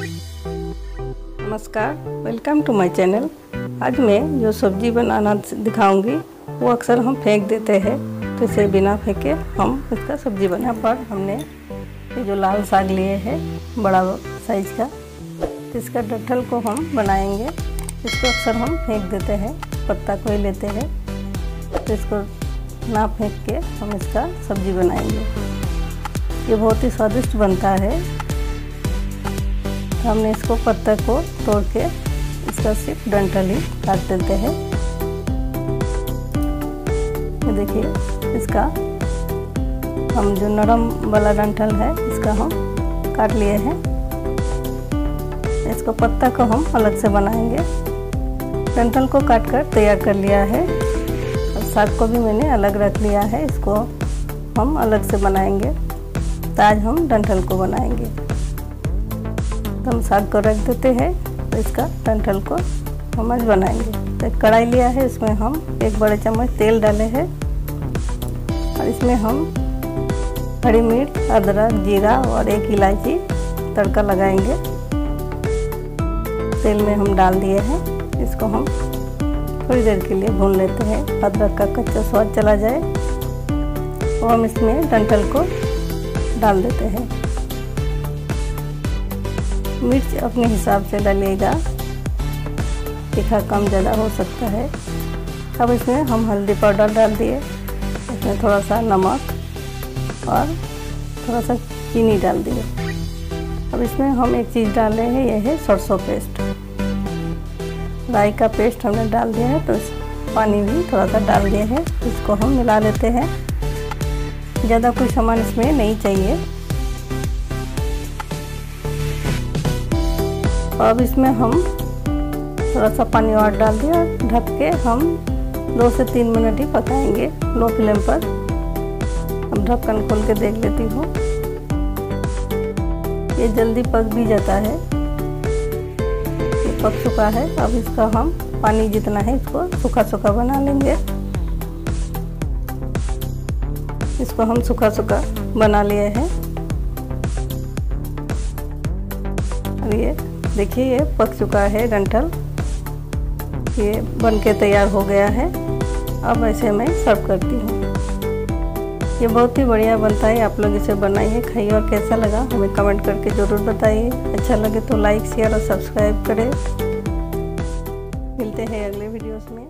नमस्कार welcome to my channel आज मैं जो सब्ज़ी बनाना दिखाऊँगी, वो अक्सर हम फेंक देते हैं तो इसे बिना फेंके हम इसका सब्ज़ी बना पर हमने ये जो लाल साग लिए हैं, बड़ा साइज़ का, इसका डठल को हम बनाएँगे। इसको अक्सर हम फेंक देते हैं, पत्ता को ही लेते हैं। तो इसको ना फेंक के हम इसका सब्ज़ी बनाएँगे। ये बहुत ही स्वादिष्ट बनता है। तो हमने इसको पत्ता को तोड़ के इसका सिर्फ़ डंठल ही काट देते हैं। ये देखिए, इसका हम जो नरम वाला डंठल है, इसका हम काट लिए हैं। इसको पत्ता को हम अलग से बनाएँगे। डंठल को काट कर तैयार कर लिया है। और साग को भी मैंने अलग रख लिया है, इसको हम अलग से बनाएँगे। तो आज हम डंठल को बनाएँगे। हम साग को रख देते हैं तो इसका डंठल को हम आज बनाएँगे। तो एक कढ़ाई लिया है, इसमें हम एक बड़े चम्मच तेल डाले हैं। और इसमें हम हरी मिर्च, अदरक, जीरा और एक इलायची तड़का लगाएँगे। तेल में हम डाल दिए हैं, इसको हम थोड़ी देर के लिए भून लेते हैं, अदरक का कच्चा स्वाद चला जाए। और हम इसमें डंठल को डाल देते हैं। मिर्च अपने हिसाब से डालिएगा तीखा कम ज़्यादा हो सकता है। अब इसमें हम हल्दी पाउडर डाल दिए। इसमें थोड़ा सा नमक और थोड़ा सा चीनी डाल दिए। अब इसमें हम एक चीज़ डाल रहे हैं, यह है सरसों पेस्ट। राई का पेस्ट हमने डाल दिया है तो इस पानी भी थोड़ा सा डाल दिया है। इसको हम मिला लेते हैं। ज़्यादा कुछ सामान इसमें नहीं चाहिए। अब इसमें हम थोड़ा सा पानी और डाल दिया ढक के हम दो से तीन मिनट ही पकाएँगे लो फ्लेम पर। अब ढक्कन खोल के देख लेती हूँ। ये जल्दी पक भी जाता है। ये पक चुका है। अब इसका हम पानी जितना है इसको सूखा सूखा बना लेंगे। इसको हम सूखा सूखा बना लिए हैं। अब ये देखिए, ये पक चुका है डंठल। ये बन के तैयार हो गया है। अब ऐसे मैं सर्व करती हूँ। ये बहुत ही बढ़िया बनता है। आप लोग इसे बनाइए, खाइए और कैसा लगा हमें कमेंट करके ज़रूर बताइए। अच्छा लगे तो लाइक, शेयर और सब्सक्राइब करें। मिलते हैं अगले वीडियोस में।